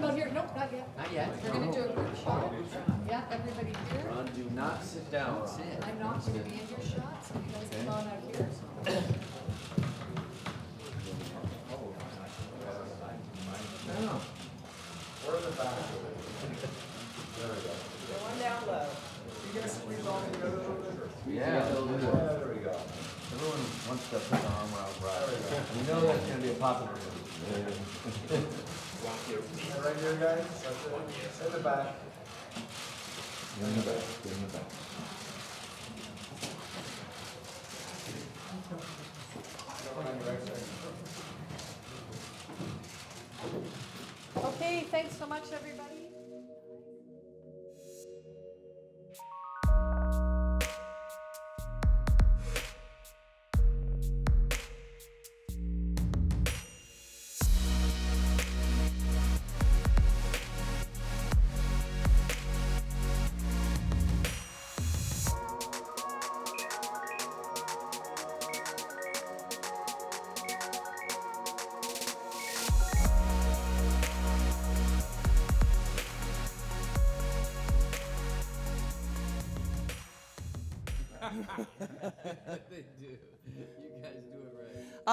come out here. Nope, not yet. Not yet. We're gonna do a group shot. Yeah, everybody here. Ron, do not sit down. Sit. I'm not gonna be in your shot, so you guys come on out here. We're in the back. There we go. One down low. You guys squeeze all together a? Yeah, There we go. Everyone wants to put their arm around Brad. You know that's gonna be a popular movie. Right here, guys. That's it. In the back. In the back, in the back. Okay, thanks so much, everybody.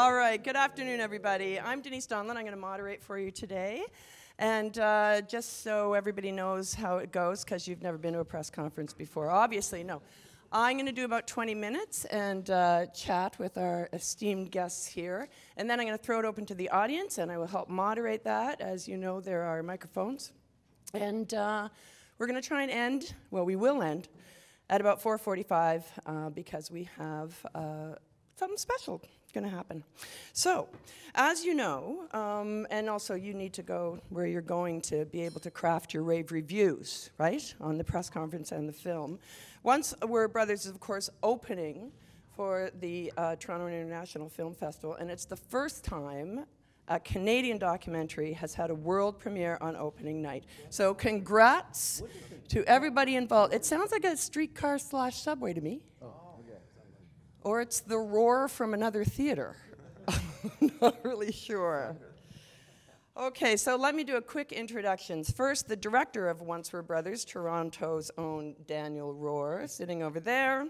All right, good afternoon, everybody. I'm Denise Donlon. I'm going to moderate for you today. And uh, just so everybody knows how it goes, because you've never been to a press conference before, obviously, no. I'm going to do about 20 minutes and uh, chat with our esteemed guests here. And then I'm going to throw it open to the audience, and I will help moderate that. As you know, there are microphones. And uh, we're going to try and end, well, we will end at about 4:45 uh, because we have uh, something special going to happen. So, as you know, um, and also you need to go where you're going to be able to craft your rave reviews, right, on the press conference and the film. Once Were Brothers is, of course, opening for the uh, Toronto International Film Festival, and it's the first time a Canadian documentary has had a world premiere on opening night. So congrats to everybody involved. It sounds like a streetcar slash subway to me. Or it's the roar from another theater. Not really sure. Okay, so let me do a quick introductions. First, the director of Once Were Brothers, Toronto's own Daniel Roher, sitting over there.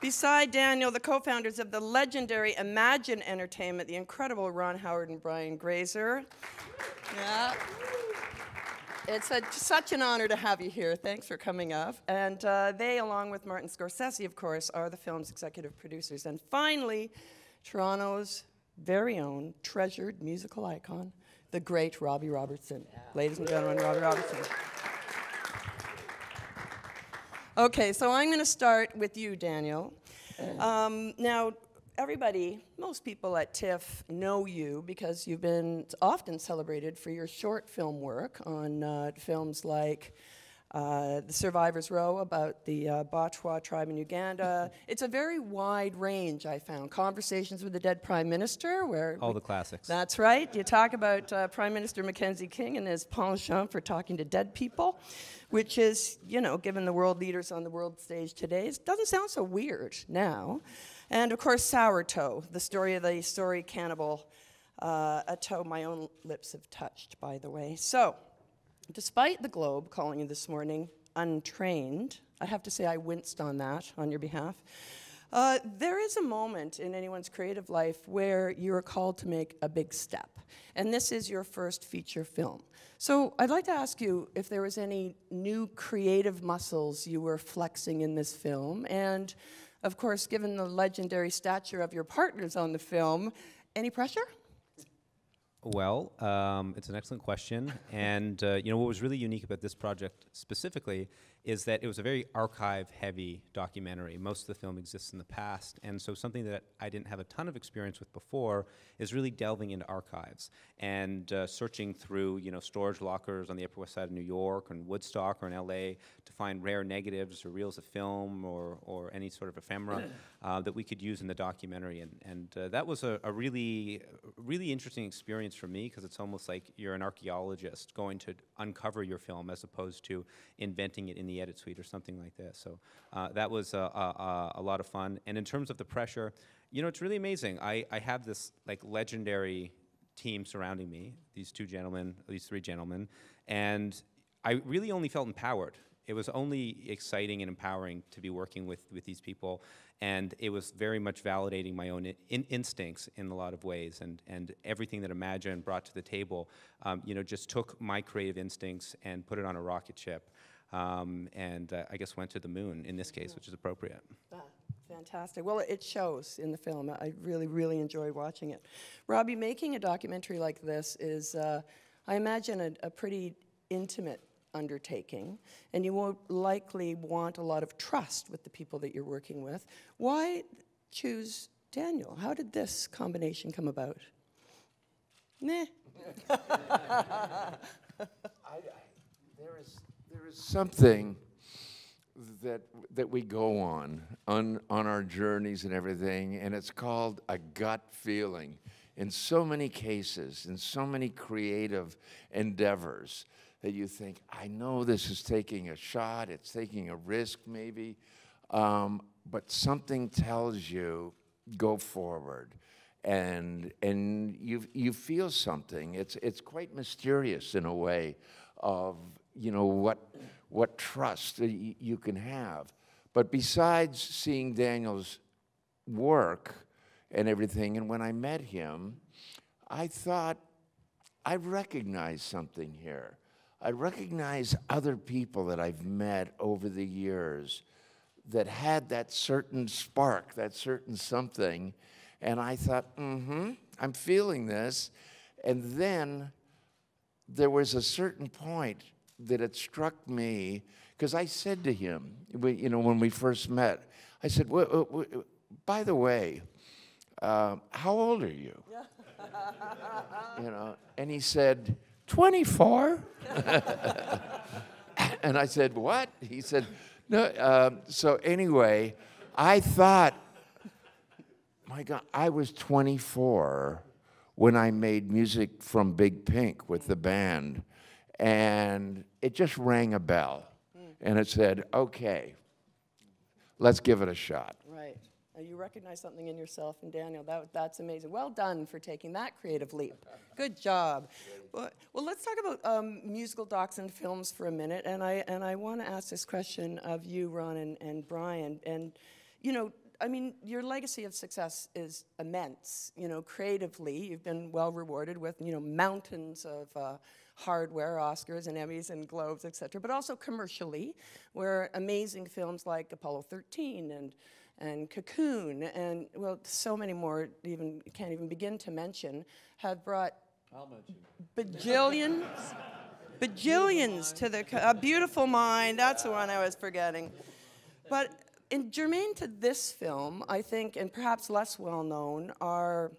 Beside Daniel, the co founders of the legendary Imagine Entertainment, the incredible Ron Howard and Brian Grazer. Yeah. It's a, such an honor to have you here. Thanks for coming up. And uh, they, along with Martin Scorsese, of course, are the film's executive producers. And finally, Toronto's very own treasured musical icon, the great Robbie Robertson. Ladies and gentlemen, Robbie Robertson. Okay, so I'm going to start with you, Daniel. Um, now, everybody, most people at TIFF know you because you've been often celebrated for your short film work on uh, films like uh, The Survivor's Row about the uh, Batwa tribe in Uganda. it's a very wide range, I found. Conversations with the Dead Prime Minister, where. All the classics. That's right. You talk about uh, Prime Minister Mackenzie King and his penchant for talking to dead people, which is, you know, given the world leaders on the world stage today, it doesn't sound so weird now. And of course, Sourtoe, the story of the story cannibal, uh, a toe my own lips have touched, by the way. So, despite the Globe calling you this morning untrained, I have to say I winced on that on your behalf. Uh, there is a moment in anyone's creative life where you're called to make a big step, and this is your first feature film. So I'd like to ask you if there was any new creative muscles you were flexing in this film, and of course, given the legendary stature of your partners on the film, any pressure? Well, um, it's an excellent question, and uh, you know what was really unique about this project specifically is that it was a very archive-heavy documentary. Most of the film exists in the past, and so something that I didn't have a ton of experience with before is really delving into archives and uh, searching through, you know, storage lockers on the Upper West Side of New York or in Woodstock or in L.A. to find rare negatives or reels of film or, or any sort of ephemera uh, that we could use in the documentary, and, and uh, that was a, a really, really interesting experience for me because it's almost like you're an archaeologist going to uncover your film as opposed to inventing it in the edit suite or something like this. So uh, that was a, a, a lot of fun. And in terms of the pressure, you know, it's really amazing. I, I have this like legendary team surrounding me, these two gentlemen, these three gentlemen, and I really only felt empowered. It was only exciting and empowering to be working with, with these people, and it was very much validating my own in, instincts in a lot of ways, and, and everything that Imagine brought to the table, um, you know, just took my creative instincts and put it on a rocket ship, um, and uh, I guess went to the moon in this case, which is appropriate. Ah, Fantastic. Well, it shows in the film. I really, really enjoyed watching it. Robbie, making a documentary like this is, uh, I imagine, a, a pretty intimate undertaking, and you won't likely want a lot of trust with the people that you're working with. Why choose Daniel? How did this combination come about? Meh. I, I, there is there is something that that we go on on on our journeys and everything, and it's called a gut feeling. In so many cases, in so many creative endeavors, that you think, I know this is taking a shot, it's taking a risk maybe, um, but something tells you go forward and and you you feel something. It's it's quite mysterious in a way of you know what what trust you can have. But besides seeing Daniel's work and everything, and when I met him, I thought I recognize something here. I recognize other people that I've met over the years that had that certain spark, that certain something, and I thought, mm-hmm, I'm feeling this. And then there was a certain point that it struck me, because I said to him, you know, when we first met, I said, by the way, uh, how old are you? you know, and he said, 24. and I said, what? He said, no. Um, so anyway, I thought, my God, I was 24 when I made music from Big Pink with the band. And it just rang a bell. And it said, okay, let's give it a shot. Right. You recognize something in yourself and Daniel. That, that's amazing. Well done for taking that creative leap. Good job. Well, well let's talk about um, musical docs and films for a minute. And I, and I want to ask this question of you, Ron and, and Brian. And, you know, I mean, your legacy of success is immense. You know, creatively, you've been well rewarded with, you know, mountains of uh, hardware, Oscars and Emmys and Globes, et cetera, but also commercially, where amazing films like Apollo 13 and and Cocoon, and well, so many more, even can't even begin to mention, have brought bajillions, bajillions to the a beautiful mind. That's the one I was forgetting. But in germane to this film, I think, and perhaps less well known, are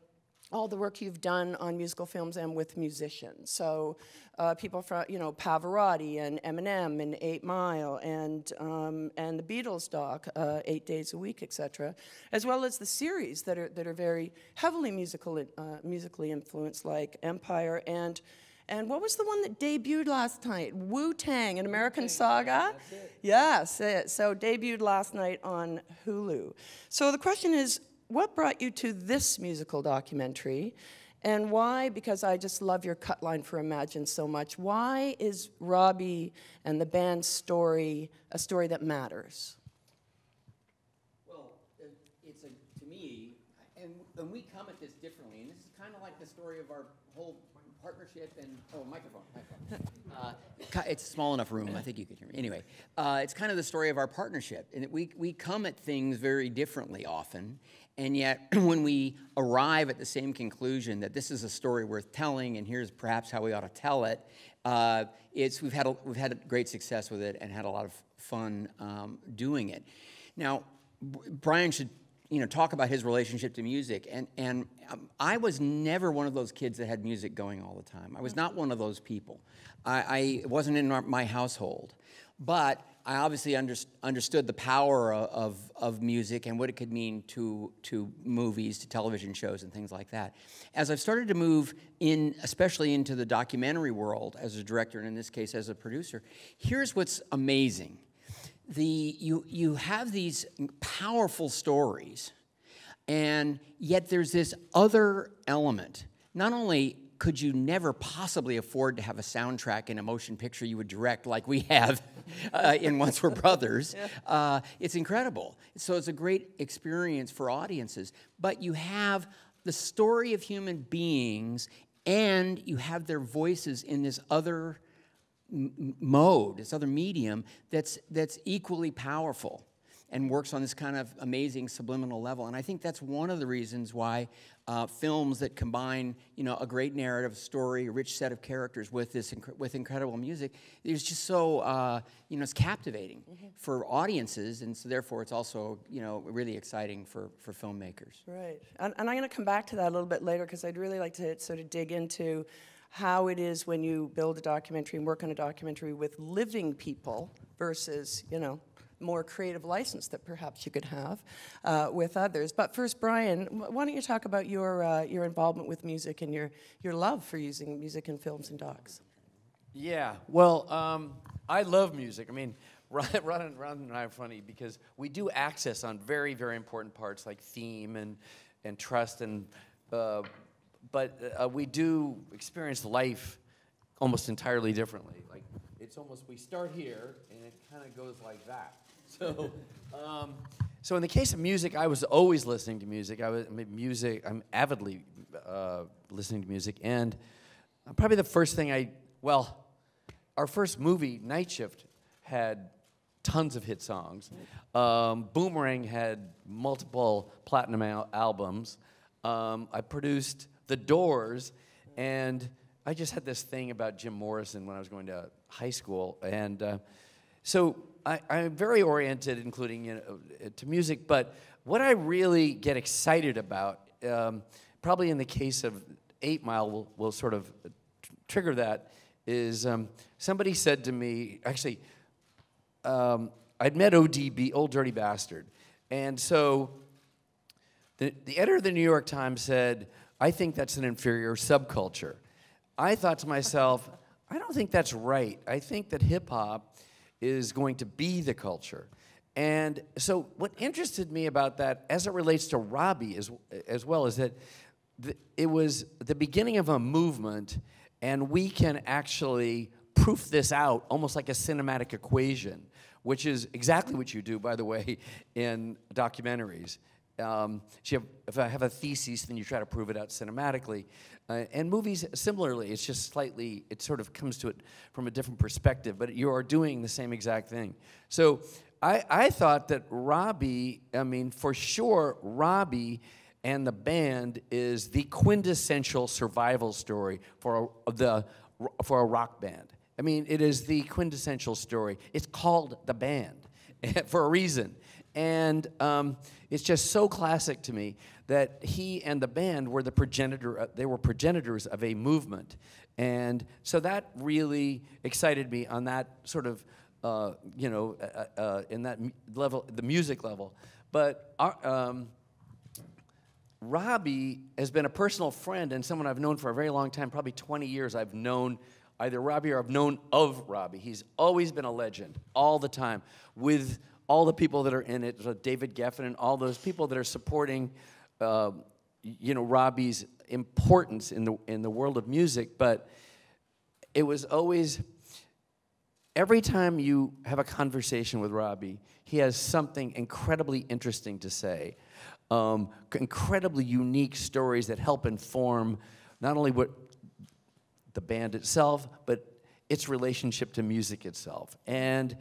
all the work you've done on musical films and with musicians. So uh, people from, you know, Pavarotti and Eminem and Eight Mile and, um, and the Beatles doc, uh, Eight Days a Week, etc., as well as the series that are, that are very heavily musical, uh, musically influenced, like Empire and and what was the one that debuted last night? Wu Tang, an American Saga? Yes, it. so debuted last night on Hulu. So the question is what brought you to this musical documentary? And why, because I just love your cut line for Imagine so much, why is Robbie and the band's story a story that matters? Well, it's a, to me, and, and we come at this differently, and this is kind of like the story of our whole partnership and, oh, microphone, microphone. Uh, it's a small enough room, I think you can hear me. Anyway, uh, it's kind of the story of our partnership, and we, we come at things very differently often, and yet, when we arrive at the same conclusion that this is a story worth telling, and here's perhaps how we ought to tell it, uh, it's we've had a, we've had great success with it and had a lot of fun um, doing it. Now, Brian should you know talk about his relationship to music, and and um, I was never one of those kids that had music going all the time. I was not one of those people. I, I wasn't in my household, but I obviously under, understood the power of, of music and what it could mean to, to movies, to television shows, and things like that. As I've started to move in, especially into the documentary world as a director, and in this case as a producer, here's what's amazing. The, you, you have these powerful stories, and yet there's this other element. Not only could you never possibly afford to have a soundtrack in a motion picture you would direct like we have uh, in Once Were Brothers? Uh, it's incredible. So it's a great experience for audiences. But you have the story of human beings and you have their voices in this other m- mode, this other medium that's, that's equally powerful and works on this kind of amazing subliminal level. And I think that's one of the reasons why uh, films that combine, you know, a great narrative story, a rich set of characters with this inc- with incredible music, is just so, uh, you know, it's captivating for audiences, and so therefore it's also, you know, really exciting for for filmmakers. Right. And, and I'm going to come back to that a little bit later because I'd really like to sort of dig into how it is when you build a documentary and work on a documentary with living people versus, you know, more creative license that perhaps you could have uh, with others. But first, Brian, why don't you talk about your, uh, your involvement with music and your, your love for using music in films and docs? Yeah, well, um, I love music. I mean, Ron, Ron, and, Ron and I are funny because we do access on very, very important parts like theme and, and trust, and uh, but uh, we do experience life almost entirely differently. Like it's almost we start here and it kind of goes like that. So, um, so in the case of music, I was always listening to music. I was I mean, music. I'm avidly uh, listening to music, and uh, probably the first thing I well, our first movie, Night Shift, had tons of hit songs. Um, Boomerang had multiple platinum al- albums. Um, I produced The Doors, and I just had this thing about Jim Morrison when I was going to high school, and uh, so I, I'm very oriented, including you know, to music. But what I really get excited about, um, probably in the case of Eight Mile, will, will sort of tr- trigger that. Is um, somebody said to me, actually, um, I'd met ODB, Old Dirty Bastard, and so the, the editor of the New York Times said, I think that's an inferior subculture. I thought to myself, I don't think that's right. I think that hip hop is going to be the culture. And so, what interested me about that, as it relates to Robbie as, as well, is that the, it was the beginning of a movement, and we can actually proof this out almost like a cinematic equation, which is exactly what you do, by the way, in documentaries. Um, have, if I have a thesis, then you try to prove it out cinematically. Uh, and movies, similarly, it's just slightly, it sort of comes to it from a different perspective, but you are doing the same exact thing. So I, I thought that Robbie, I mean, for sure, Robbie and the band is the quintessential survival story for a, the, for a rock band. I mean, it is the quintessential story. It's called The Band for a reason. And um, it's just so classic to me that he and the band were the progenitor, uh, they were progenitors of a movement. And so that really excited me on that sort of, uh, you know, uh, uh, in that level, the music level. But our, um, Robbie has been a personal friend and someone I've known for a very long time, probably 20 years. I've known either Robbie or I've known of Robbie. He's always been a legend, all the time, with all the people that are in it, David Geffen and all those people that are supporting, uh, you know, Robbie's importance in the in the world of music. But it was always every time you have a conversation with Robbie, he has something incredibly interesting to say, um, incredibly unique stories that help inform not only what the band itself, but its relationship to music itself. And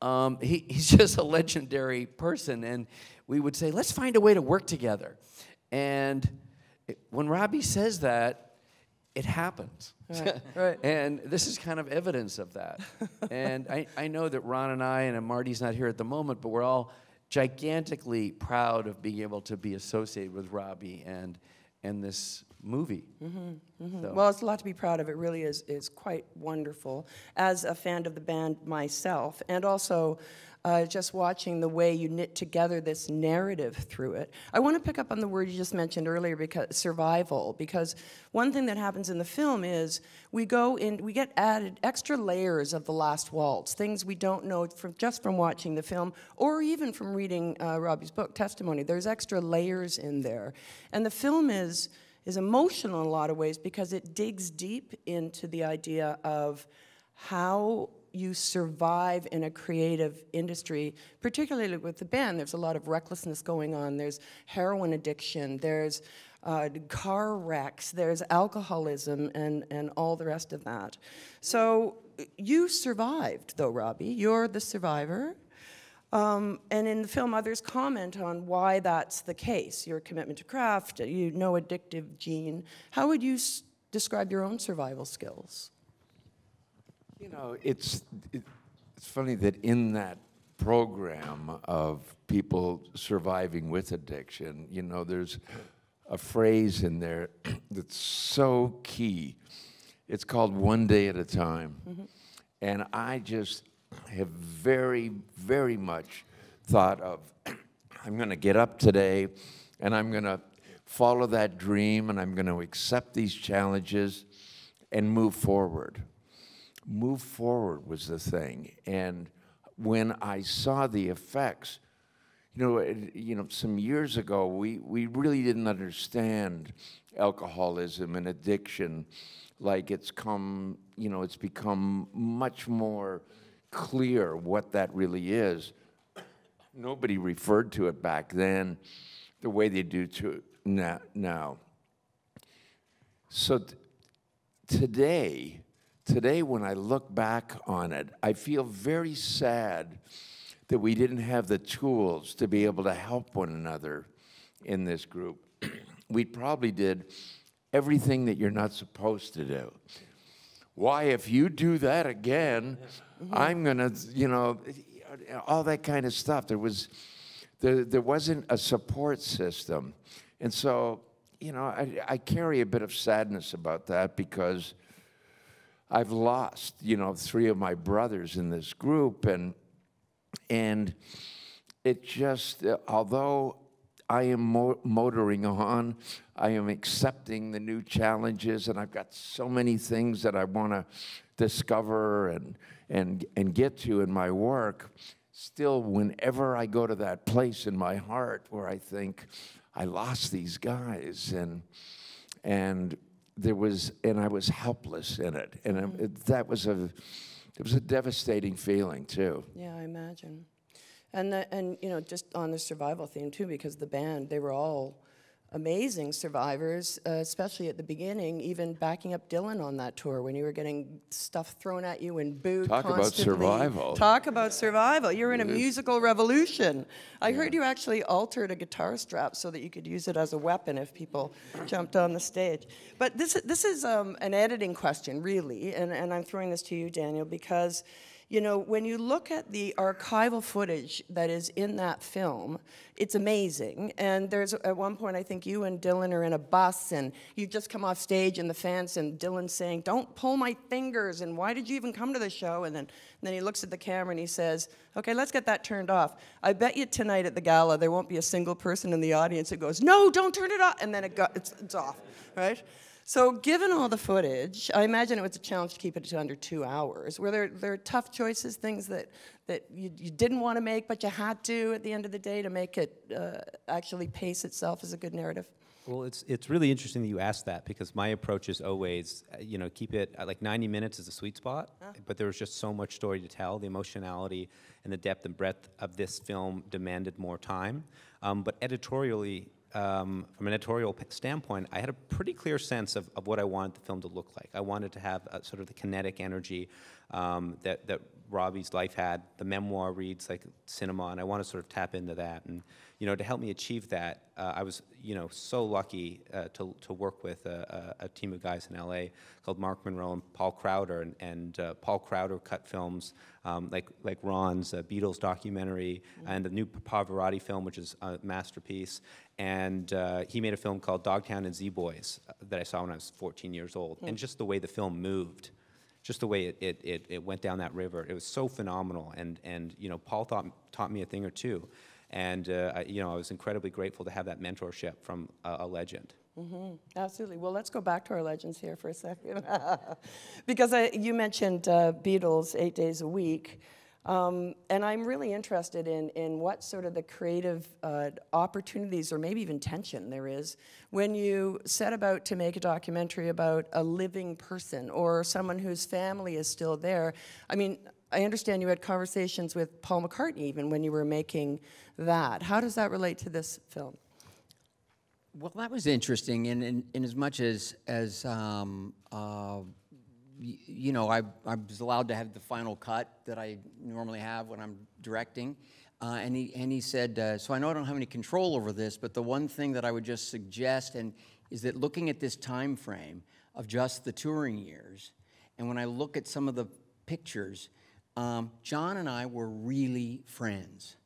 um, he, he's just a legendary person. And we would say, let's find a way to work together. And it- when Robbie says that, it happens. Right, right. and this is kind of evidence of that. and I, I know that Ron and I, and Marty's not here at the moment, but we're all gigantically proud of being able to be associated with Robbie and, and this movie. So- Well, it's a lot to be proud of. It really is, is quite wonderful. As a fan of the band myself, and also uh, just watching the way you knit together this narrative through it. I want to pick up on the word you just mentioned earlier, because survival. Because one thing that happens in the film is we go in, we get added extra layers of the last waltz, things we don't know from just from watching the film, or even from reading uh, Robbie's book, Testimony. There's extra layers in there, and the film is is emotional in a lot of ways because it digs deep into the idea of how you survive in a creative industry, particularly with the band. There's a lot of recklessness going on. There's heroin addiction. There's uh, car wrecks. There's alcoholism and, and all the rest of that. So you survived, though, Robbie. You're the survivor. Um, and in the film, others comment on why that's the case. Your commitment to craft, you no addictive gene. How would you s- describe your own survival skills? You know, it's, it, it's funny that in that program of people surviving with addiction, you know, there's a phrase in there that's so key. It's called one day at a time. And I just have very, very much thought of I'm going to get up today and I'm going to follow that dream and I'm going to accept these challenges and move forward move forward was the thing. And when I saw the effects, you know, it, you know, some years ago, we, we really didn't understand alcoholism and addiction like it's come, you know, it's become much more clear what that really is. Nobody referred to it back then the way they do to now. So today, today when I look back on it, I feel very sad that we didn't have the tools to be able to help one another in this group. we probably did everything that you're not supposed to do. Why, if you do that again, I'm gonna, you know, all that kind of stuff. There was, there, there wasn't a support system, and so, you know, I, I carry a bit of sadness about that because I've lost, you know, three of my brothers in this group, and and it just, although I am mo- motoring on, I am accepting the new challenges, and I've got so many things that I want to discover and and and get to in my work. Still, whenever I go to that place in my heart where I think I lost these guys, and and there was and I was helpless in it, and it- it, that was a it was a devastating feeling too. Yeah, I imagine. And, the, and you know, just on the survival theme too, because the band, they were all amazing survivors, uh, especially at the beginning, even backing up Dylan on that tour when you were getting stuff thrown at you and booed Talk about survival. Talk about survival. You're in a musical revolution. I heard you actually altered a guitar strap so that you could use it as a weapon if people jumped on the stage. But this, this is um, an editing question, really, and, and I'm throwing this to you, Daniel, because you know, when you look at the archival footage that is in that film, it's amazing. And there's at one point, I think you and Dylan are in a bus, and you just come off stage, and the fans and Dylan's saying, "Don't pull my fingers," and "Why did you even come to the show?" And then, and then he looks at the camera and he says, "Okay, let's get that turned off." I bet you tonight at the gala there won't be a single person in the audience who goes, "No, don't turn it off," and then it go, it's, it's off, right? So, given all the footage, I imagine it was a challenge to keep it to under two hours. Were there, there tough choices, things that, that you, you didn't want to make, but you had to at the end of the day to make it uh, actually pace itself as a good narrative? Well, it's it's really interesting that you asked that because my approach is always, uh, you know, keep it at like 90 minutes is a sweet spot. But there was just so much story to tell. The emotionality and the depth and breadth of this film demanded more time. Um, but editorially, um, from an editorial standpoint, I had a pretty clear sense of, of what I wanted the film to look like. I wanted to have a, sort of the kinetic energy um, that, that Robbie's life had. The memoir reads like cinema, and I want to sort of tap into that. And you know, to help me achieve that, uh, I was you know so lucky uh, to, to work with a, a, a team of guys in LA called Mark Monroe and Paul Crowder, and, and uh, Paul Crowder cut films um, like like Ron's uh, Beatles documentary and the new Pavarotti film, which is a masterpiece. And uh, he made a film called Dogtown and Z Boys uh, that I saw when I was 14 years old, and just the way the film moved just the way it, it, it, it went down that river. It was so phenomenal. And, and you know, Paul taught, taught me a thing or two. And, uh, I, you know, I was incredibly grateful to have that mentorship from a, a legend. Absolutely. Well, let's go back to our legends here for a second. because I, you mentioned uh, Beatles eight days a week. Um, and I'm really interested in, in what sort of the creative uh, opportunities or maybe even tension there is when you set about to make a documentary about a living person or someone whose family is still there. I mean, I understand you had conversations with Paul McCartney even when you were making that. How does that relate to this film? Well, that was interesting, in, in, in as much as as um, uh, you know, I, I was allowed to have the final cut that I normally have when I'm directing, uh, and he and he said, uh, so I know I don't have any control over this, but the one thing that I would just suggest and is that looking at this time frame of just the touring years, and when I look at some of the pictures, um, John and I were really friends.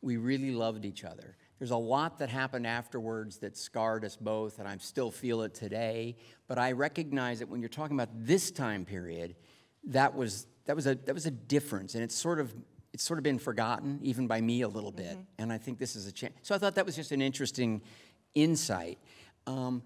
We really loved each other. There's a lot that happened afterwards that scarred us both, and I still feel it today. But I recognize that when you're talking about this time period, that was that was a that was a difference, and it's sort of it's sort of been forgotten even by me a little bit. And I think this is a chance. So I thought that was just an interesting insight. Um,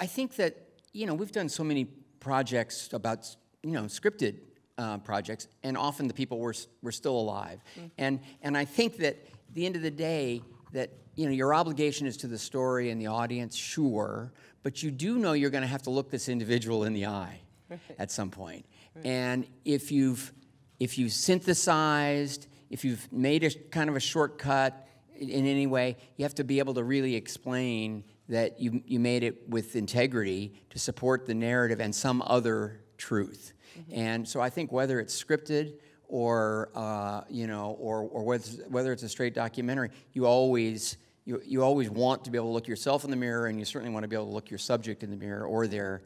I think that you know we've done so many projects about you know scripted uh, projects, and often the people were, were still alive. And, and I think that at the end of the day, that you know, your obligation is to the story and the audience, sure, but you do know you're going to have to look this individual in the eye at some point. And if you've, if you've synthesized, if you've made a kind of a shortcut in in any way, you have to be able to really explain that you, you made it with integrity to support the narrative and some other truth. And so I think whether it's scripted or uh, you know, or, or whether, whether it's a straight documentary, you always you, you always want to be able to look yourself in the mirror, and you certainly want to be able to look your subject in the mirror or their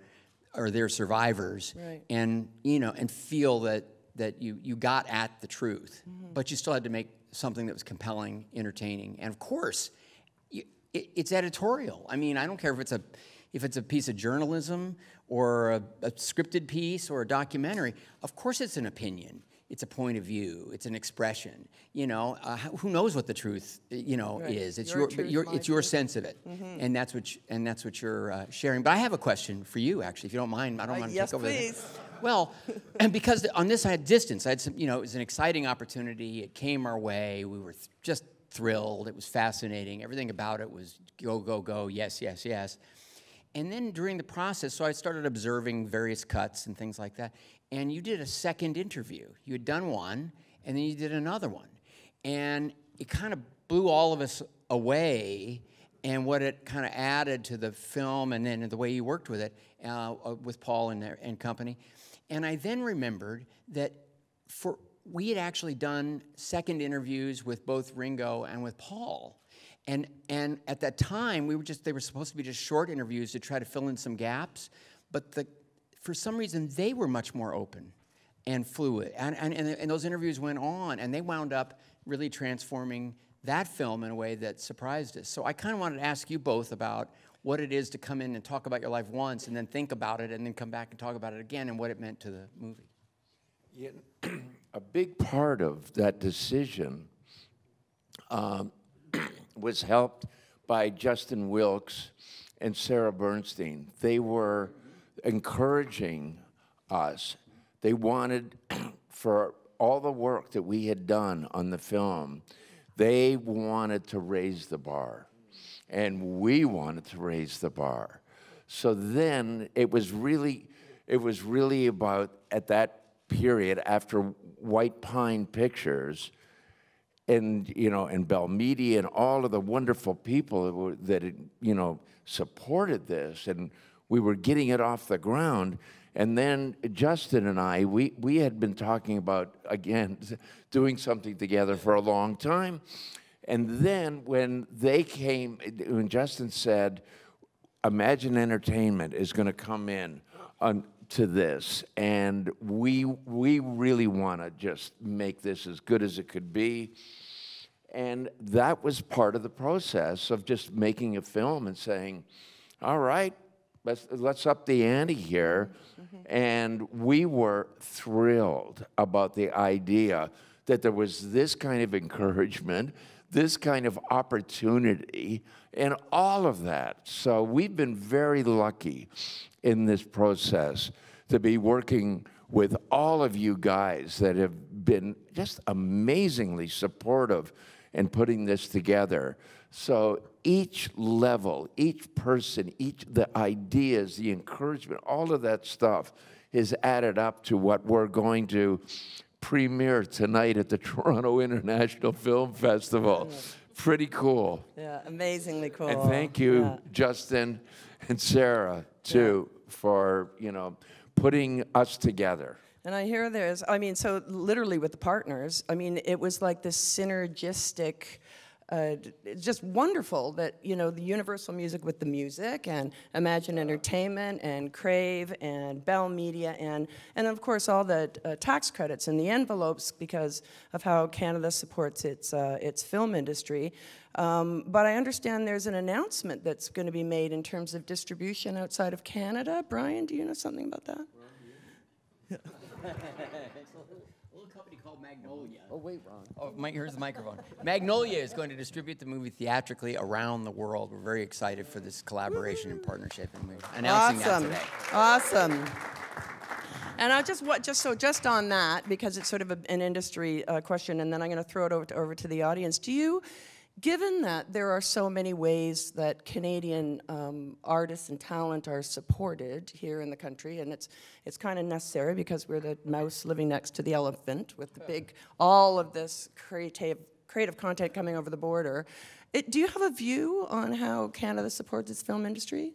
or their survivors, Right. and you know, and feel that that you you got at the truth, but you still had to make something that was compelling, entertaining, and of course, it, it's editorial. I mean, I don't care if it's a if it's a piece of journalism or a, a scripted piece or a documentary. Of course, it's an opinion. It's a point of view. It's an expression. You know, uh, who knows what the truth you know Right. is? It's Your your, your it's your truth. sense of it, and that's what you, and that's what you're uh, sharing. But I have a question for you, actually, if you don't mind. I don't Uh, want to yes, take over. please. well, and because on this I had distance, I had some, you know, it was an exciting opportunity. It came our way. We were th- just thrilled. It was fascinating. Everything about it was go, go, go, yes, yes, yes. And then during the process, so I started observing various cuts and things like that. And you did a second interview. You had done one, and then you did another one. And it kind of blew all of us away and what it kind of added to the film and then the way you worked with it uh, uh, with Paul and, their- and company. And I then remembered that for we had actually done second interviews with both Ringo and with Paul. And, and at that time, we were just, they were supposed to be just short interviews to try to fill in some gaps. But the, for some reason, they were much more open and fluid. And, and, and, those interviews went on, and they wound up really transforming that film in a way that surprised us. So I kind of wanted to ask you both about what it is to come in and talk about your life once, and then think about it, and then come back and talk about it again, and what it meant to the movie. Yeah, a big part of that decision um, was helped by Justin Wilkes and Sarah Bernstein. They were encouraging us. They wanted, for all the work that we had done on the film, they wanted to raise the bar. And we wanted to raise the bar. So then it was really, it was really about at that period after White Pine Pictures and you know and Bell Media and all of the wonderful people that, that you know supported this and we were getting it off the ground. And then Justin and I we we had been talking about again doing something together for a long time. And then when they came when Justin said Imagine Entertainment is going to come in on, to this, and we want to just make this as good as it could be. And that was part of the process of just making a film and saying, "All right, let's let's up the ante here." Mm-hmm. And we were thrilled about the idea that there was this kind of encouragement, this kind of opportunity, and all of that. So we've been very lucky in this process to be working with all of you guys that have been just amazingly supportive in putting this together. So each level, each person, each the ideas, the encouragement, all of that stuff is added up to what we're going to premiere tonight at the Toronto International Film Festival. Pretty cool. Yeah, amazingly cool. And thank you, Yeah. Justin and Sarah, too, for, you know, putting us together. And I hear there's, I mean, so literally with the partners, I mean, it was like this synergistic, uh, it's just wonderful that, you know, the Universal Music with the music and Imagine Entertainment and Crave and Bell Media and, and of course all the uh, tax credits and the envelopes because of how Canada supports its, uh, its film industry. Um, but I understand there's an announcement that's going to be made in terms of distribution outside of Canada. Brian, do you know something about that? It's a little, a little company called Magnolia. Oh, wait, Ron. Oh, Mike, here's the microphone. Magnolia is going to distribute the movie theatrically around the world. We're very excited for this collaboration and partnership, and we're announcing awesome. that today. Awesome. And I just what just so just on that because it's sort of a, an industry uh, question, and then I'm going to throw it over to, over to the audience. Do you, given that there are so many ways that Canadian um, artists and talent are supported here in the country, and it's it's kind of necessary because we're the mouse living next to the elephant with the big all of this creative creative content coming over the border. It, do you have a view on how Canada supports its film industry?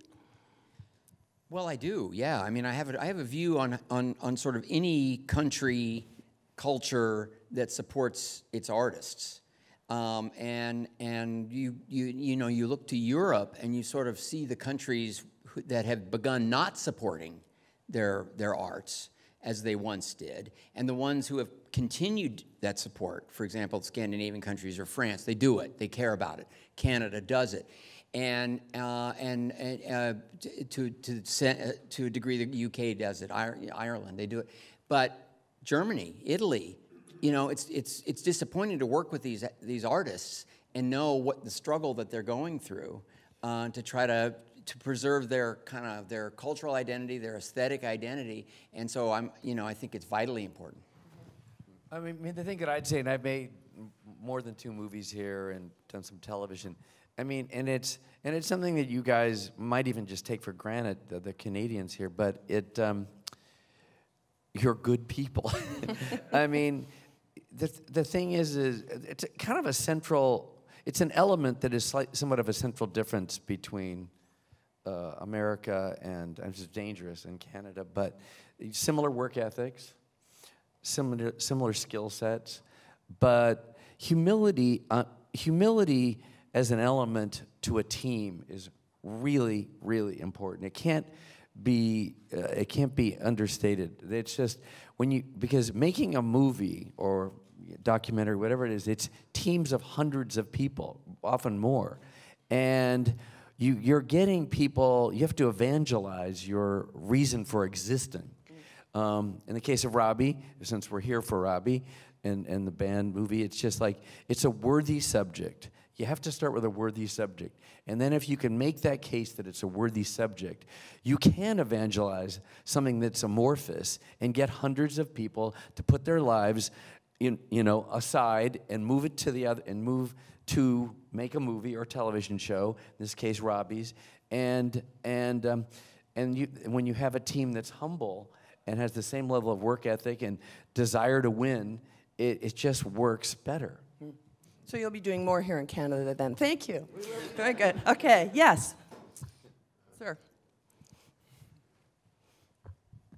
Well, I do. Yeah. I mean, I have a, I have a view on, on on sort of any country culture that supports its artists. Um, and and you you you know you look to Europe and you sort of see the countries who, that have begun not supporting their their arts as they once did, and the ones who have continued that support. For example, Scandinavian countries or France, they do it. They care about it. Canada does it and uh, and, uh, to to uh, to a degree the UK does it. Ireland they do it, but Germany, Italy, you know, it's it's it's disappointing to work with these these artists and know what the struggle that they're going through uh, to try to to preserve their kind of their cultural identity, their aesthetic identity, and so I'm you know I think it's vitally important. I mean, the thing that I'd say, and I've made more than two movies here and done some television. I mean, and it's and it's something that you guys might even just take for granted, the, the Canadians here. But it, um, you're good people. I mean, the the thing is, is it's kind of a central. It's an element that is slight, somewhat of a central difference between uh, America and, and it's dangerous in Canada, but similar work ethics similar similar skill sets, but humility uh, humility as an element to a team is really really important. It can't be uh, it can't be understated. It's just when you because making a movie or documentary whatever it is, it's teams of hundreds of people, often more, and you you're getting people. You have to evangelize your reason for existing. Um, in the case of Robbie, since we're here for Robbie and, and the band movie, it's just like it's a worthy subject. You have to start with a worthy subject. And then, if you can make that case that it's a worthy subject, you can evangelize something that's amorphous and get hundreds of people to put their lives in, you know, aside and move it to the other and move to make a movie or television show, in this case, Robbie's. And, and, um, and you, when you have a team that's humble, and has the same level of work ethic and desire to win, it, it just works better. So you'll be doing more here in Canada then. Thank you. Very good. Okay, yes. Sir.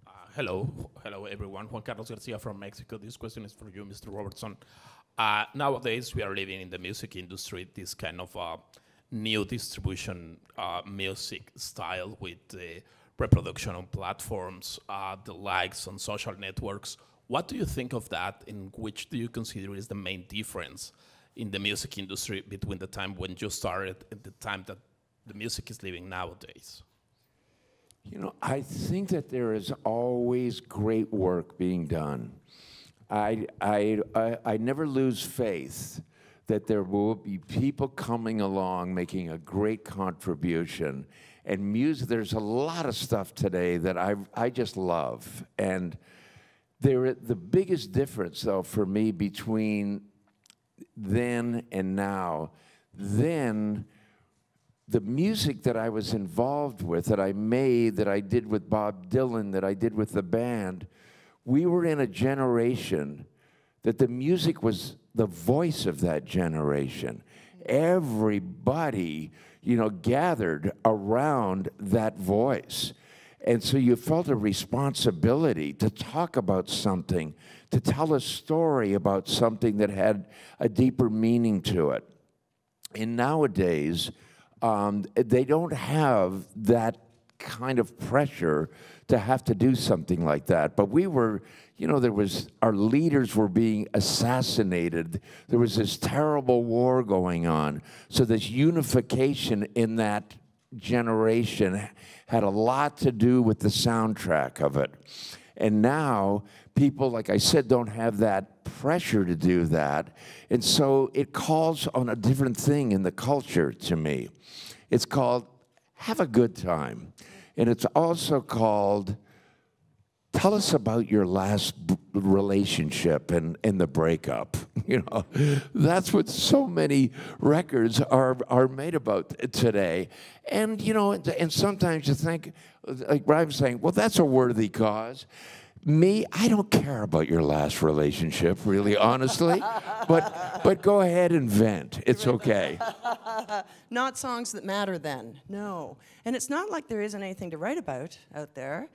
Uh, hello, hello everyone. Juan Carlos Garcia from Mexico. This question is for you, Mr. Robertson. Uh, nowadays, we are living in the music industry this kind of uh, new distribution uh, music style with the reproduction on platforms, uh, the likes on social networks. What do you think of that? And which do you consider is the main difference in the music industry between the time when you started and the time that the music is living nowadays? You know, I think that there is always great work being done. I, I, I, I never lose faith that there will be people coming along making a great contribution. And music, there's a lot of stuff today that I, I just love. And, there, the biggest difference, though, for me between then and now, then the music that I was involved with, that I made, that I did with Bob Dylan, that I did with the band, we were in a generation that the music was the voice of that generation. Everybody, you know, gathered around that voice. And so you felt a responsibility to talk about something, to tell a story about something that had a deeper meaning to it. And nowadays, um, they don't have that kind of pressure to have to do something like that. But we were, you know, there was, our leaders were being assassinated. There was this terrible war going on. So, this unification in that generation had a lot to do with the soundtrack of it. And now, people, like I said, don't have that pressure to do that. And so it calls on a different thing in the culture to me. It's called have a good time. And it's also called tell us about your last relationship and, and the breakup. You know, that's what so many records are, are made about today. And, you know, and, sometimes you think, like Brian's saying, well, that's a worthy cause. Me, I don't care about your last relationship, really, honestly. but but go ahead and vent. It's okay. Not songs that matter then, no. And it's not like there isn't anything to write about out there.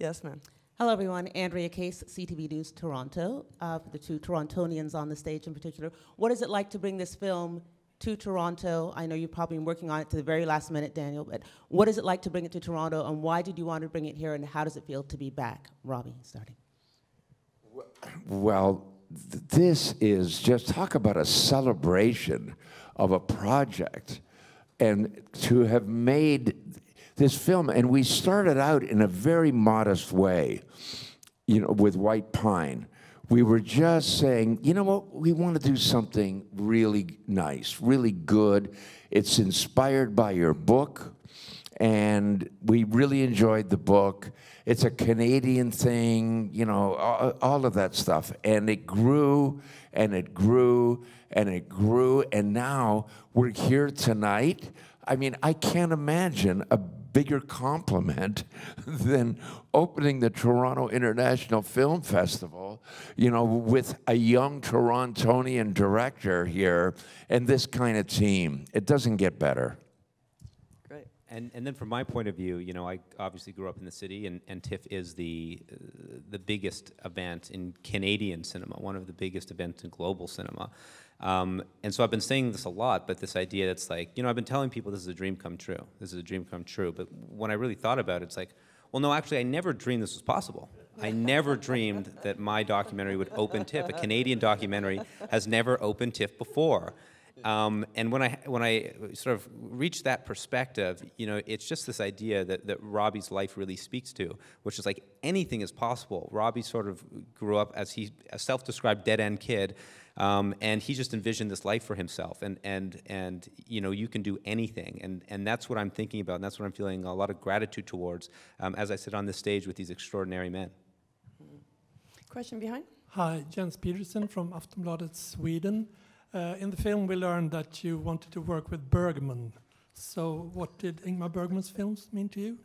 Yes, ma'am. Hello, everyone. Andrea Case, CTV News Toronto. Uh, for the two Torontonians on the stage in particular, what is it like to bring this film to Toronto? I know you've probably been working on it to the very last minute, Daniel, but what is it like to bring it to Toronto, and why did you want to bring it here, and how does it feel to be back? Robbie, starting. Well, th- this is just talk about a celebration of a project and to have made this film and we started out in a very modest way you know with white pine we were just saying you know what we want to do something really nice really good it's inspired by your book and we really enjoyed the book. It's a Canadian thing, you know, all, of that stuff. And it grew and it grew and it grew. And now we're here tonight. I mean, I can't imagine a bigger compliment than opening the Toronto International Film Festival, you know, with a young Torontonian director here and this kind of team. It doesn't get better. Great. And, and then from my point of view, you know, I obviously grew up in the city, and, and TIFF is the, uh, the biggest event in Canadian cinema, one of the biggest events in global cinema. Um, and so I've been saying this a lot, but this idea that's like, you know, I've been telling people this is a dream come true. This is a dream come true. But when I really thought about it, it's like, well, no, actually, I never dreamed this was possible. I never dreamed that my documentary would open TIFF. A Canadian documentary has never opened TIFF before. Um, and when I when I sort of reached that perspective, you know, it's just this idea that, that Robbie's life really speaks to, which is like anything is possible. Robbie sort of grew up as he a self-described dead end kid, um, and he just envisioned this life for himself. And and and you know, you can do anything, and and that's what I'm thinking about, and that's what I'm feeling a lot of gratitude towards um, as I sit on this stage with these extraordinary men. Question behind? Hi, Jens Peterson from Aftonbladet Sweden. Uh, in the film, we learned that you wanted to work with Bergman. So, what did Ingmar Bergman's films mean to you?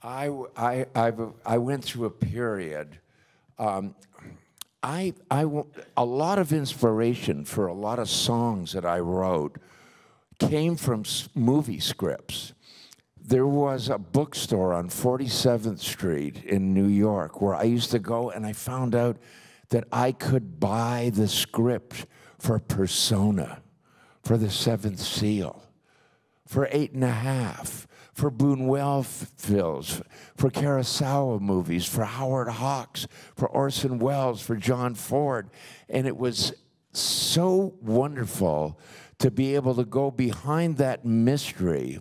I, w- I, I've, I went through a period. Um, I, I, a lot of inspiration for a lot of songs that I wrote came from movie scripts. There was a bookstore on 47th Street in New York where I used to go, and I found out that I could buy the script for Persona, for The Seventh Seal for eight and a half, for Buñuel films, for Kurosawa movies, for Howard Hawks, for Orson Welles, for John Ford. And it was so wonderful to be able to go behind that mystery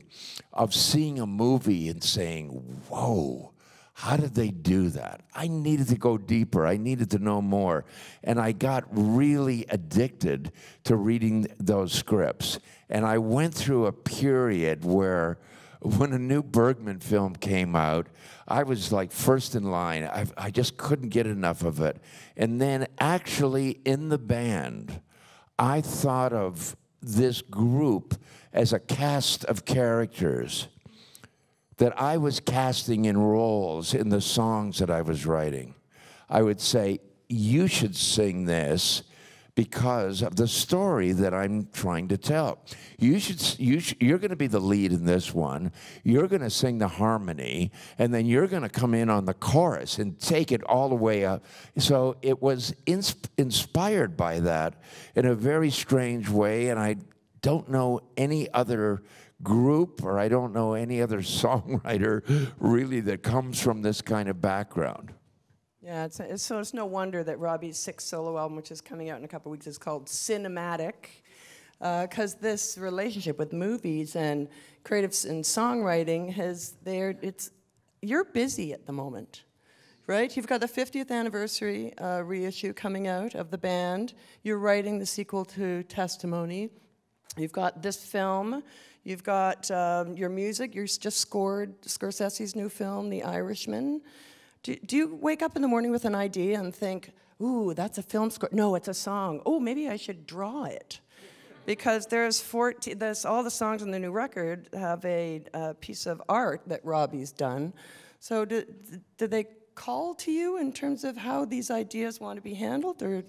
of seeing a movie and saying, whoa, how did they do that? I needed to go deeper. I needed to know more. And I got really addicted to reading those scripts. And I went through a period where when a new Bergman film came out, I was like first in line. I, I just couldn't get enough of it. And then actually in the band, I thought of this group as a cast of characters that I was casting in roles in the songs that I was writing. I would say, You should sing this because of the story that I'm trying to tell. You should, you sh- you're going to be the lead in this one. You're going to sing the harmony, and then you're going to come in on the chorus and take it all the way up. So it was ins- inspired by that in a very strange way, and I don't know any other group or I don't know any other songwriter really that comes from this kind of background. Yeah, it's, it's, so it's no wonder that Robbie's sixth solo album, which is coming out in a couple weeks, is called Cinematic, because this relationship with movies and creative and songwriting has there. It's you're busy at the moment, right? You've got the 50th anniversary uh, reissue coming out of the band. You're writing the sequel to Testimony. You've got this film. You've got um, your music. You just scored Scorsese's new film, The Irishman. Do, do you wake up in the morning with an idea and think, ooh, that's a film score? No, it's a song. Oh, maybe I should draw it. Because there's 14, there's, all the songs on the new record have a, uh piece of art that Robbie's done. So do, do they call to you in terms of how these ideas want to be handled? Or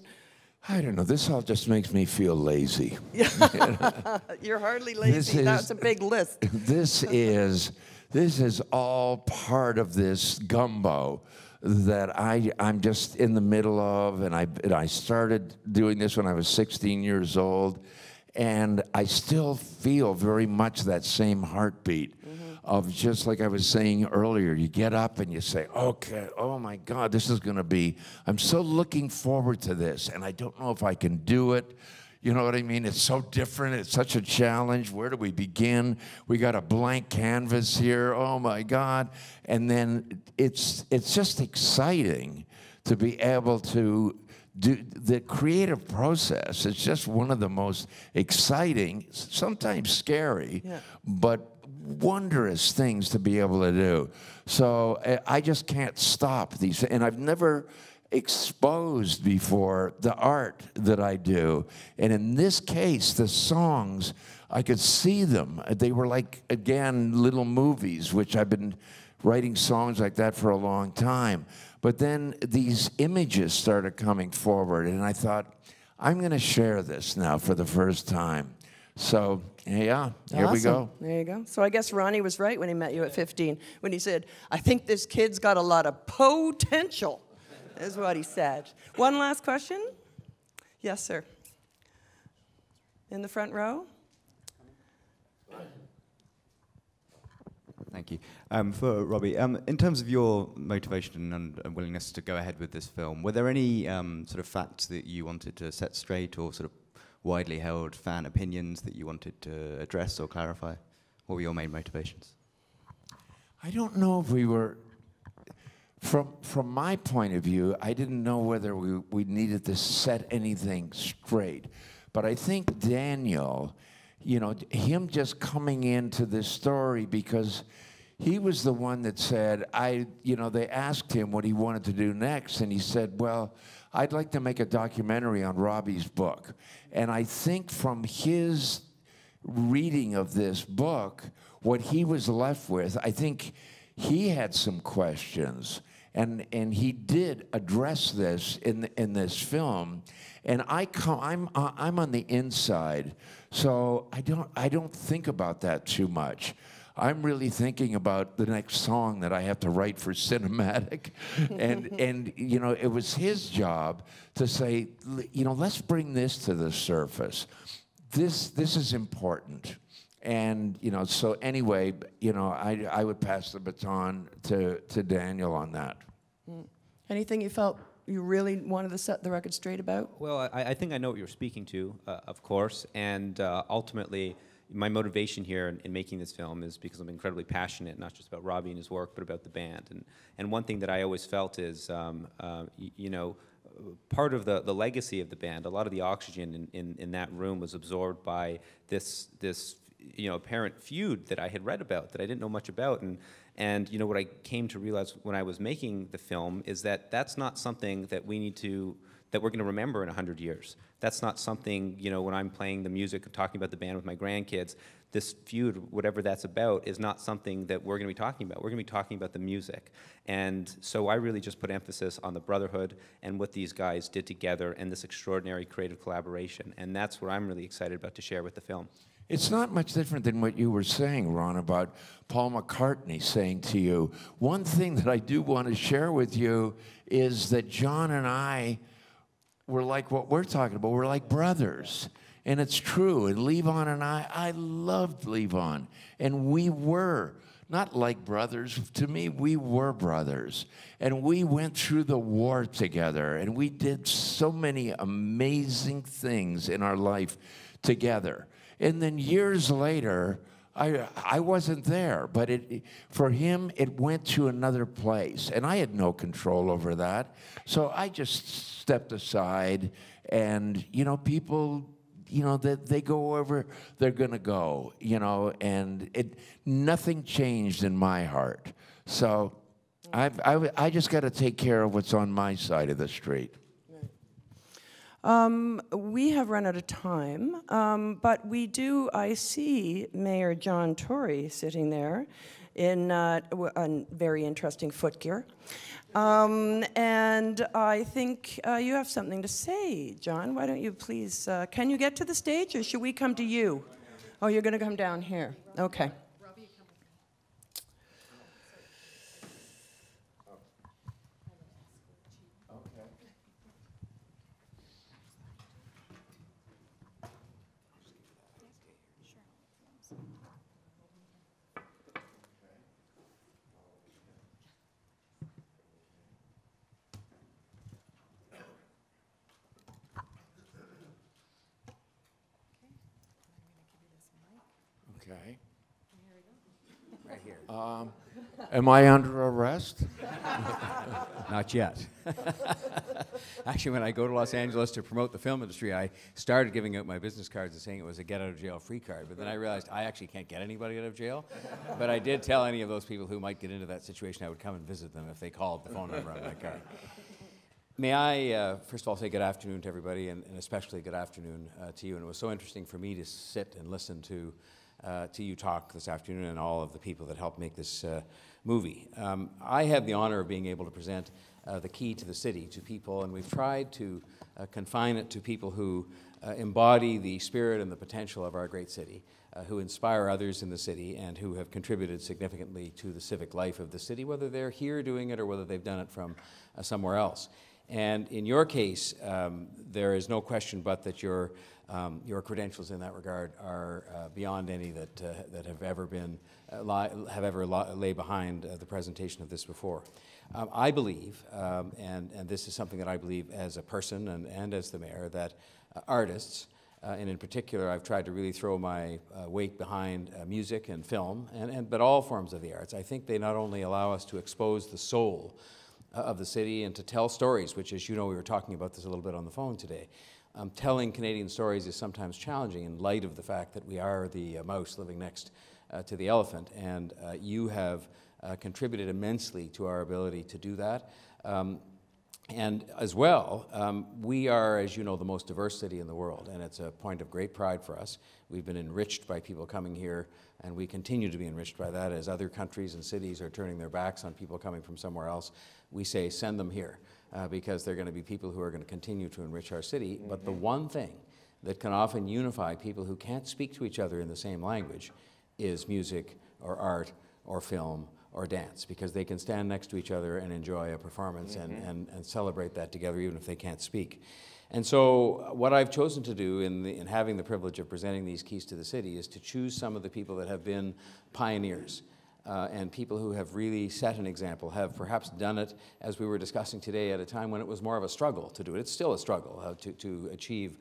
I don't know. This all just makes me feel lazy. you're hardly This lazy. is- That's a big list. this is this is all part of this gumbo that I I'm just in the middle of, and I and I started doing this when I was 16 years old, and I still feel very much that same heartbeat. Mm-hmm. Of just like I was saying earlier, you get up and you say, okay, oh my God, this is gonna be, I'm so looking forward to this, and I don't know if I can do it. You know what I mean? It's so different. It's such a challenge. Where do we begin? We got a blank canvas here. Oh my God. And then it's it's just exciting to be able to do the creative process. It's just one of the most exciting, sometimes scary, Yeah. but wondrous things to be able to do. So eh, I just can't stop these. And I've never exposed before the art that I do. And in this case, the songs, I could see them. They were like, again, little movies, which I've been writing songs like that for a long time. But then these images started coming forward, and I thought, I'm going to share this now for the first time. So, yeah, here we go. There you go. So I guess Ronnie was right when he met you at 15, when he said, I think this kid's got a lot of potential, is what he said. One last question? Yes, sir. In the front row? Thank you. Um, for Robbie, um, in terms of your motivation and, and willingness to go ahead with this film, were there any um, sort of facts that you wanted to set straight or sort of widely held fan opinions that you wanted to address or clarify? What were your main motivations? I don't know if we were, from, from my point of view, I didn't know whether we, we needed to set anything straight. But I think Daniel, you know, him just coming into this story because he was the one that said, I, you know, they asked him what he wanted to do next, and he said, Well, I'd like to make a documentary on Robbie's book. And I think from his reading of this book, what he was left with, I think he had some questions. And, and he did address this in, in this film. And I come, I'm, I'm on the inside, so I don't, I don't think about that too much. I'm really thinking about the next song that I have to write for cinematic. and, and, you know, it was his job to say, you know, let's bring this to the surface. This, this is important. And, you know, so anyway, you know, I, I would pass the baton to, to Daniel on that. Anything you felt you really wanted to set the record straight about? Well, I, I think I know what you're speaking to, uh, of course, and uh, ultimately, my motivation here in, in making this film is because I'm incredibly passionate, not just about Robbie and his work, but about the band. And, and one thing that I always felt is, um, uh, y- you know, uh, part of the, the legacy of the band, a lot of the oxygen in, in, in that room was absorbed by this, this you know, apparent feud that I had read about that I didn't know much about. And, and you know, what I came to realize when I was making the film is that that's not something that we need to, that we're going to remember in 100 years. That's not something, you know, when I'm playing the music and talking about the band with my grandkids, this feud, whatever that's about, is not something that we're going to be talking about. We're going to be talking about the music. And so I really just put emphasis on the brotherhood and what these guys did together and this extraordinary creative collaboration. And that's what I'm really excited about to share with the film. It's not much different than what you were saying, Ron, about Paul McCartney saying to you. One thing that I do want to share with you is that John and I were like what we're talking about. We're like brothers. And it's true. And Levon and I, I loved Levon. And we were not like brothers. To me, we were brothers. And we went through the war together. And we did so many amazing things in our life together. And then years later, I, I wasn't there, but it, for him, it went to another place. And I had no control over that. So I just stepped aside. And, you know, people, you know, that they, they go wherever they're going to go, you know, and it, nothing changed in my heart. So I've, I, I just got to take care of what's on my side of the street. Um, we have run out of time, um, but we do, I see Mayor John Tory sitting there in uh, a very interesting footgear. Um, and I think uh, you have something to say, John. Why don't you please, uh, can you get to the stage or should we come to you? Oh, you're going to come down here. Okay. Right here. Um, am I under arrest? Not yet. Actually, when I go to Los Angeles to promote the film industry, I started giving out my business cards and saying it was a get out of jail free card. But then I realized I actually can't get anybody out of jail. But I did tell any of those people who might get into that situation I would come and visit them if they called the phone number on my card. May I, uh, first of all, say good afternoon to everybody, and, and especially good afternoon uh, to you. And it was so interesting for me to sit and listen to, uh, to you talk this afternoon and all of the people that helped make this uh, movie. Um, I have the honor of being able to present uh, the key to the city to people, and we've tried to uh, confine it to people who embody the spirit and the potential of our great city. who inspire others in the city and who have contributed significantly to the civic life of the city, whether they're here doing it or whether they've done it from somewhere else. And in your case, um, there is no question but that your, um, your credentials in that regard are uh, beyond any that, uh, that have ever been, uh, have ever lay behind uh, the presentation of this before. Um, I believe, um, and, and this is something that I believe as a person and, and as the mayor, that uh, artists, uh, and in particular, I've tried to really throw my weight behind music and film, and, and, but all forms of the arts. I think they not only allow us to expose the soul of the city and to tell stories, which, as you know, we were talking about this a little bit on the phone today. Um, telling Canadian stories is sometimes challenging in light of the fact that we are the uh, mouse living next uh, to the elephant, and uh, you have uh, contributed immensely to our ability to do that. Um, and as well, um, we are, as you know, the most diverse city in the world, and it's a point of great pride for us. We've been enriched by people coming here, and we continue to be enriched by that as other countries and cities are turning their backs on people coming from somewhere else we say send them here uh, because they're going to be people who are going to continue to enrich our city. Mm -hmm. But the one thing that can often unify people who can't speak to each other in the same language is music or art or film or dance because they can stand next to each other and enjoy a performance mm -hmm. and, mm-hmm. and, and celebrate that together even if they can't speak. And so, what I've chosen to do in, the, in having the privilege of presenting these keys to the city is to choose some of the people that have been pioneers uh, and people who have really set an example have perhaps done it, as we were discussing today, at a time when it was more of a struggle to do it. It's still a struggle uh, to, to achieve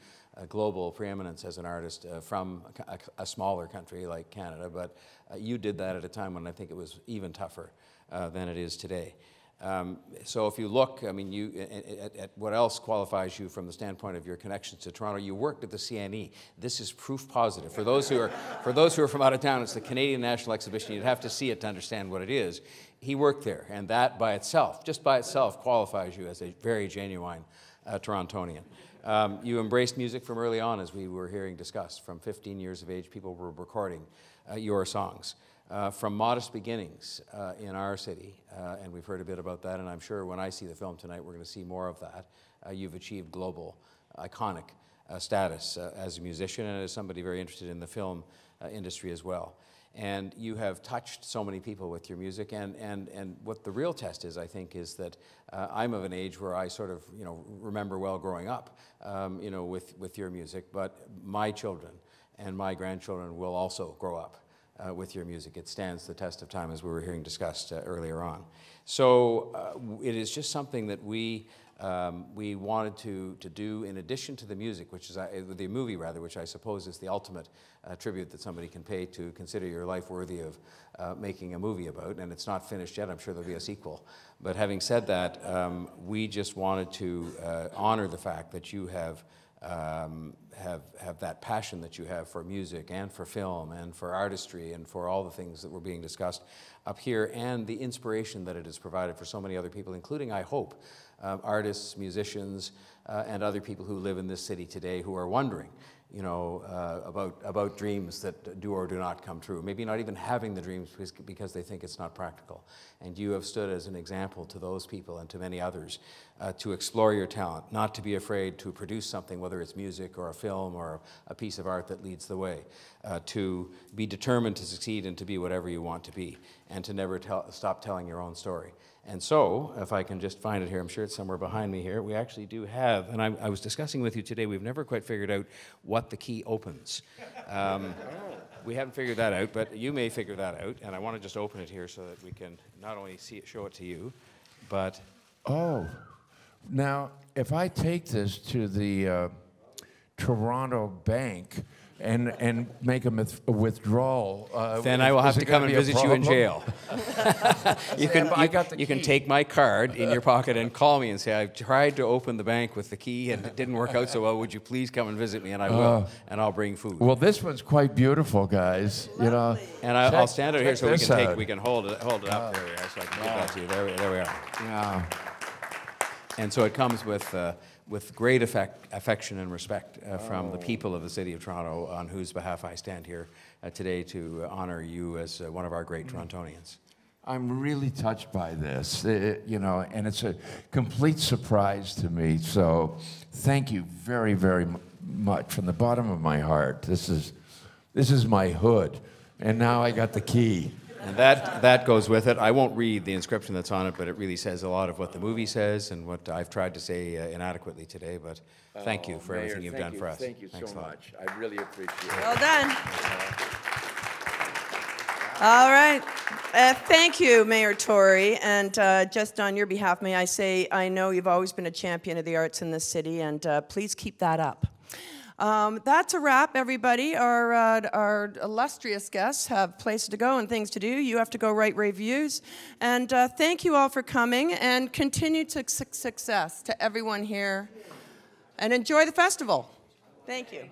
global preeminence as an artist uh, from a, a, smaller country like Canada, but uh, you did that at a time when I think it was even tougher uh, than it is today. Um, so if you look, I mean, you, at, at- at what else qualifies you from the standpoint of your connections to Toronto, you worked at the CNE. This is proof positive. For those who are, for those who are from out of town, it's the Canadian National Exhibition. You'd have to see it to understand what it is. He worked there, and that by itself, just by itself, qualifies you as a very genuine uh, Torontonian. Um, you embraced music from early on, as we were hearing discussed. From 15 years of age, people were recording uh, your songs. Uh, from modest beginnings uh, in our city, uh, and we've heard a bit about that, and I'm sure when I see the film tonight, we're going to see more of that. Uh, you've achieved global, iconic uh, status as a musician and as somebody very interested in the film industry as well. And you have touched so many people with your music, and, and, and what the real test is, I think, is that I'm of an age where I sort of, you know, remember well growing up, um, you know, with, with your music, but my children and my grandchildren will also grow up uh, with your music. It stands the test of time, as we were hearing discussed uh, earlier on. So uh, it is just something that we um, we wanted to to do in addition to the music, which is uh, the movie rather, which I suppose is the ultimate uh, tribute that somebody can pay to consider your life worthy of uh, making a movie about. And it's not finished yet. I'm sure there'll be a sequel. But having said that, um, we just wanted to honor the fact that you have um, have, have that passion that you have for music and for film and for artistry and for all the things that were being discussed up here and the inspiration that it has provided for so many other people, including, I hope, um, artists, musicians, uh, and other people who live in this city today who are wondering, you know, uh, about, about dreams that do or do not come true. Maybe not even having the dreams because, they think it's not practical. And you have stood as an example to those people and to many others uh, to explore your talent, not to be afraid to produce something, whether it's music or a film or a piece of art that leads the way, uh, to be determined to succeed and to be whatever you want to be, and to never tell, stop telling your own story. And so, if I can just find it here, I'm sure it's somewhere behind me here. We actually do have, and I, I was discussing with you today, we've never quite figured out what the key opens. Um, we haven't figured that out, but you may figure that out. And I want to just open it here so that we can not only see it, show it to you, but Oh, now if I take this to the uh, Toronto Bank and and make a, with- a withdrawal, uh, then is- I will have to come and visit you in jail. you can, I you, got the you can take my card in your pocket and call me and say, I've tried to open the bank with the key and it didn't work out so well. Would you please come and visit me? And I will, Oh. and I'll bring food. Well, this one's quite beautiful, guys. You know, and I, I'll stand out here so we can take, out. we can hold it, hold it up. There we are, so I can give that to you. There, we- there we are. Yeah. And so it comes with, uh, with great affect, affection and respect uh, from the people of the city of Toronto, on whose behalf I stand here uh, today to honor you as uh, one of our great Torontonians. I'm really touched by this, uh, you know, and it's a complete surprise to me. So, thank you very, very mu- much from the bottom of my heart. This is, this is my hood, and now I got the key. And that, that goes with it. I won't read the inscription that's on it, but it really says a lot of what the movie says and what I've tried to say uh, inadequately today. But thank you for everything you've done for us. Oh, Thank you Thanks so a lot. much. I really appreciate it. Well done. All right. Uh, thank you, Mayor Tory. And uh, just on your behalf, may I say, I know you've always been a champion of the arts in this city, and uh, please keep that up. Um, that's a wrap, everybody. Our, uh, our illustrious guests have places to go and things to do. You have to go write reviews. And uh, thank you all for coming, and continued suc- success to everyone here. And enjoy the festival. Thank you.